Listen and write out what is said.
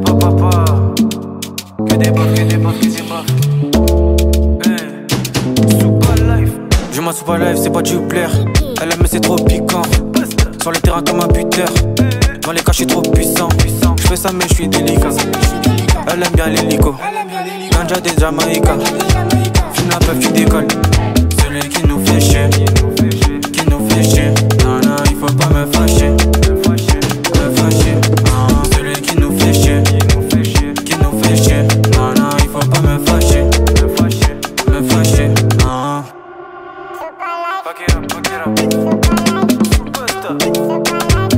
papa, papa. Que des baffes, que des Super eh. life. Je m'en pas life, c'est pas du plaire. Elle aime, c'est trop piquant. Sur le terrain comme un buteur. Dans les cas, je suis trop puissant. Je fais ça, mais je suis délicat. Elle aime bien l'hélico. Ninja des Jamaïca. Fume la peuf qui décolle. Celui qui nous fait chier. Qui nous fait chier. Non, non, il faut pas me fâcher. Me fâcher. Ah, celui qui nous fait chier. Fuck it up, fuck it up. Bust up.